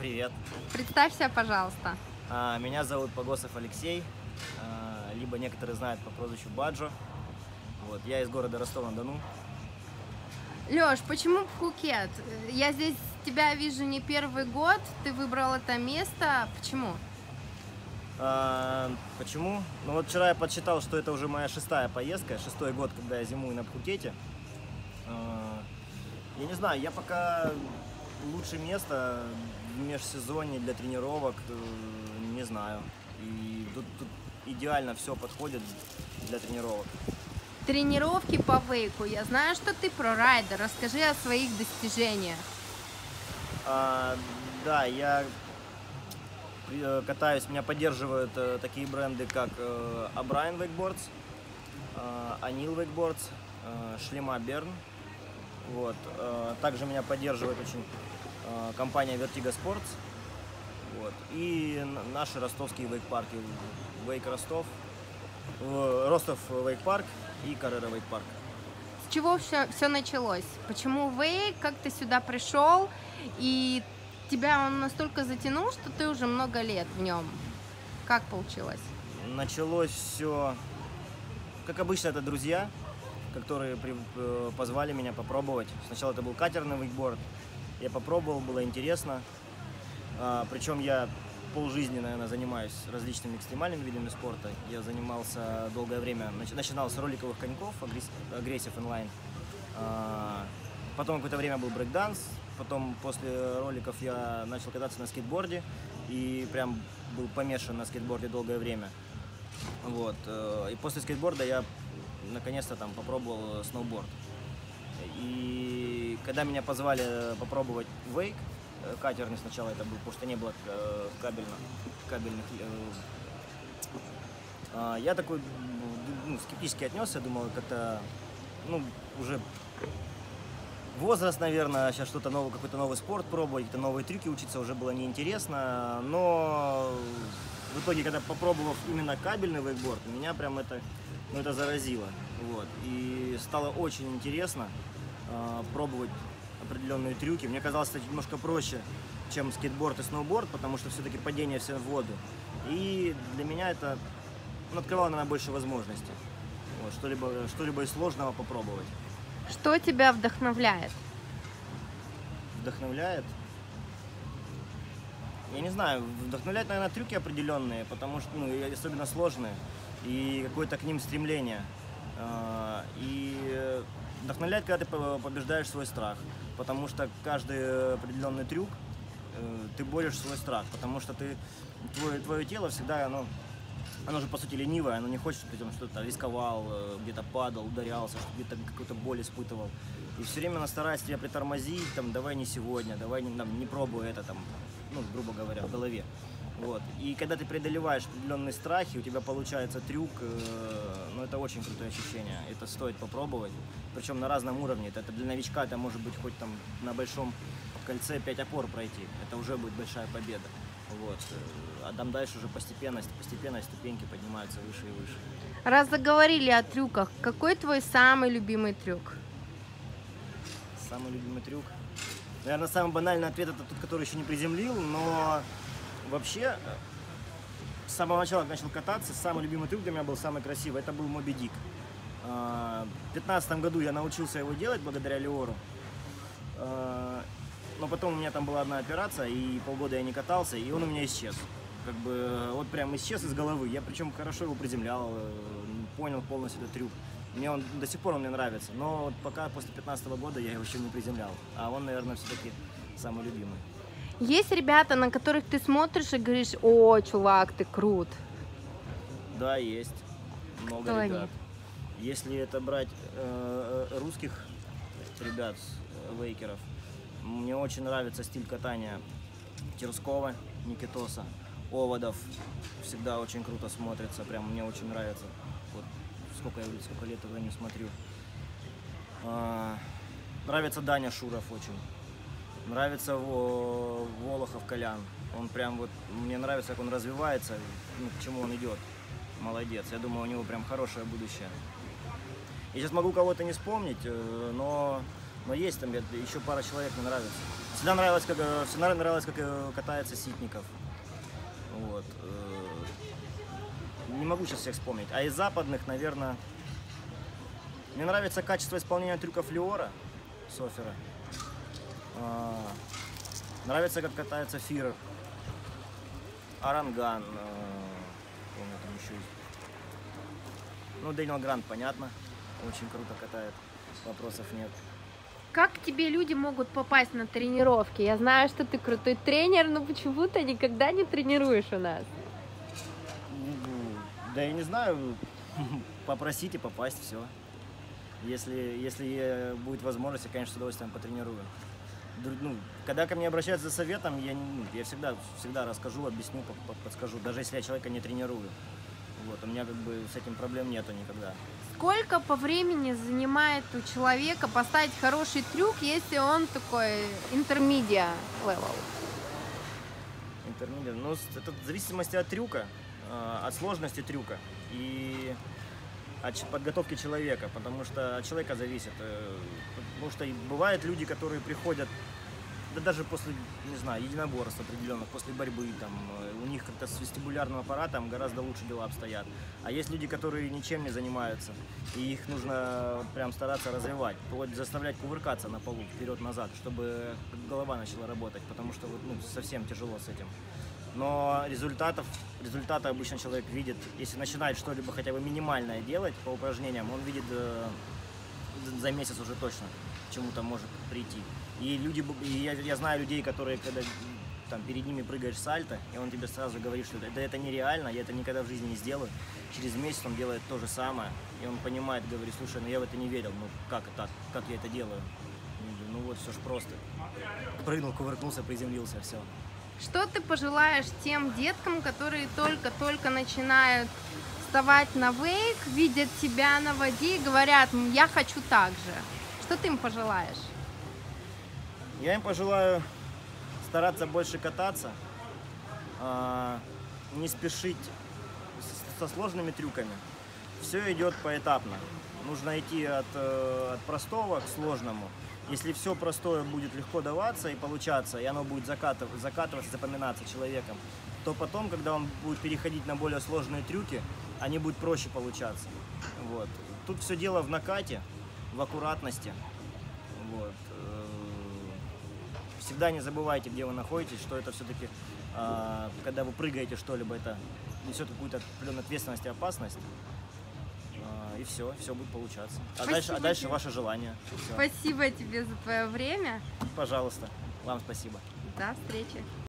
Привет. Представься, пожалуйста. А, Меня зовут Погосов Алексей, а, либо некоторые знают по прозвищу Баджо. Вот, я из города Ростова-на-Дону. Лёш, почему Пхукет? Я здесь тебя вижу не первый год, ты выбрал это место. Почему? А, Почему? Ну вот вчера я подсчитал, что это уже моя шестая поездка, шестой год, когда я зимую на Пхукете. А, Я не знаю, я пока лучше место в межсезонье для тренировок э, не знаю. И тут, тут идеально все подходит для тренировок. Тренировки по вейку. Я знаю, что ты про райдер. Расскажи о своих достижениях. А, да, я э, катаюсь, меня поддерживают э, такие бренды, как э, O'Brien Wakeboards, э, Anil Wakeboards, э, Шлема Берн. Вот. э, также меня поддерживает очень компания Vertigo Sports. Вот. И наши ростовские вейк-парки. Вейк Ростов, э, Ростов Вейк-парк и Каррера Вейк-парк. С чего все, все началось? Почему вейк? Как ты сюда пришел? И тебя он настолько затянул, что ты уже много лет в нем. Как получилось? Началось все, как обычно, это друзья, которые э, позвали меня попробовать. Сначала это был катерный вейкборд. Я попробовал, было интересно. А, причем я полжизни, наверное, занимаюсь различными экстремальными видами спорта. Я занимался долгое время, нач- начинал с роликовых коньков, aggressive inline. А, потом какое-то время был брейкданс. Потом после роликов я начал кататься на скейтборде и прям был помешан на скейтборде долгое время. Вот. э, И после скейтборда я наконец-то там попробовал сноуборд. И когда меня позвали попробовать вейк, э, катерный сначала это был, потому что не было э, кабельно, кабельных э, Я такой ну, скептически отнесся, думал, как-то, ну, уже возраст, наверное, сейчас что-то новое, какой-то новый спорт пробовать, какие-то новые трюки учиться уже было неинтересно, но в итоге, когда попробовав именно кабельный вейкборд, меня прям это, ну, это заразило, вот, и стало очень интересно э, пробовать определенные трюки. Мне казалось, это немножко проще, чем скейтборд и сноуборд, потому что все-таки падение все в воду. И для меня это ну, открывало, наверное, больше возможностей. Вот, что-либо, что-либо из сложного попробовать. Что тебя вдохновляет? Вдохновляет? Я не знаю, вдохновляет, наверное, трюки определенные, потому что, ну, особенно сложные, и какое-то к ним стремление. А, И э, вдохновляет, когда ты по- побеждаешь свой страх, потому что каждый определенный трюк э, ты борешь свой страх, потому что ты, твое, твое тело всегда, оно, оно же по сути ленивое, оно не хочет, чтобы ты что-то рисковал, э, где-то падал, ударялся, где-то какую-то боль испытывал. И все время оно старается тебя притормозить, там, давай не сегодня, давай не, там, не пробуй это, там, ну, грубо говоря, в голове. Вот. И когда ты преодолеваешь определенные страхи, у тебя получается трюк, э, ну это очень крутое ощущение. Это стоит попробовать. Причем на разном уровне. Это, это для новичка это может быть хоть там на большом кольце 5 опор пройти. Это уже будет большая победа. Вот. Э, А там дальше уже постепенно, постепенно ступеньки поднимаются выше и выше. Раз заговорили о трюках, какой твой самый любимый трюк? Самый любимый трюк. Наверное, самый банальный ответ это тот, который еще не приземлил, но вообще с самого начала, как начал кататься, самый любимый трюк для меня был самый красивый. Это был Моби Дик. А, В 2015 году я научился его делать благодаря Леору. А, Но потом у меня там была одна операция, и полгода я не катался, и он у меня исчез. Как бы вот прям исчез из головы. Я причем хорошо его приземлял, э, понял полностью этот трюк. Мне он до сих пор он мне нравится, но вот пока после 15 года я его еще не приземлял. А он, наверное, все-таки самый любимый. Есть ребята, на которых ты смотришь и говоришь, о, чувак, ты крут. Да, есть. Много Кто они? ребят. Если это брать э, э, русских ребят, э, вейкеров, мне очень нравится стиль катания Терского, Никитоса, Оводов. Всегда очень круто смотрится, прям мне очень нравится. Сколько, я, сколько лет уже не смотрю. А, нравится Даня Шуров очень. Нравится Во- Волохов Колян. Он прям вот, мне нравится, как он развивается, ну, к чему он идет. Молодец. Я думаю, у него прям хорошее будущее. Я сейчас могу кого-то не вспомнить, э, но, но есть там еще пара человек мне нравится. Всегда нравилось, как, э, всегда нравилось, как э, катается Ситников. Вот. Не могу сейчас всех вспомнить. А из западных, наверное, мне нравится качество исполнения трюков Леора, Софера. А, Нравится, как катается Фирер. Аранган. э, Помню, там еще есть. Ну, Дэниел Грант, понятно. Очень круто катает. Вопросов нет. Как тебе люди могут попасть на тренировки? Я знаю, что ты крутой тренер, но почему-то никогда не тренируешь у нас. Да я не знаю, попросите попасть, все. Если, если будет возможность, я, конечно, с удовольствием потренирую. Ну, когда ко мне обращаются за советом, я, ну, я всегда, всегда расскажу, объясню, по- по- подскажу, даже если я человека не тренирую. Вот, у меня как бы с этим проблем нету никогда. Сколько по времени занимает у человека поставить хороший трюк, если он такой интермедиа level? Интермедиат. Ну, это в зависимости от трюка, от сложности трюка и от подготовки человека, потому что от человека зависит. э, Потому что бывают люди, которые приходят, да даже после, не знаю, единоборств определенных, после борьбы, там, э, у них как-то с вестибулярным аппаратом гораздо лучше дела обстоят. А есть люди, которые ничем не занимаются, и их нужно прям стараться развивать, вплоть заставлять кувыркаться на полу вперед-назад, чтобы голова начала работать, потому что вот, ну, совсем тяжело с этим. Но результатов, результаты обычно человек видит, если начинает что-либо хотя бы минимальное делать по упражнениям, он видит э, за- месяц уже точно к чему-то может прийти. И люди, и я, я знаю людей, которые, когда там перед ними прыгаешь сальто, и он тебе сразу говорит, что да это нереально, я это никогда в жизни не сделаю. Через месяц он делает то же самое, и он понимает, говорит, слушай, ну я в это не верил, ну как так, как я это делаю? Ну вот, все ж просто. Прыгнул, кувыркнулся, приземлился, все. Что ты пожелаешь тем деткам, которые только-только начинают вставать на вейк, видят тебя на воде и говорят, «М, я хочу так же. Что ты им пожелаешь? Я им пожелаю стараться больше кататься, а, не спешить со сложными трюками. Все идет поэтапно. Нужно идти от, э, от простого к сложному. Если все простое будет легко даваться и получаться, и оно будет закатыв- закатываться, запоминаться человеком, то потом, когда он будет переходить на более сложные трюки, они будут проще получаться. Вот. Тут все дело в накате, в аккуратности. Вот. Э, Всегда не забывайте, где вы находитесь, что это все-таки, когда вы прыгаете что-либо, это несет какую-то определенную ответственность и опасность. И все, все будет получаться. А Спасибо дальше, а дальше тебе. ваше желание. Всё. Спасибо тебе за твое время. Пожалуйста. Вам спасибо. До встречи.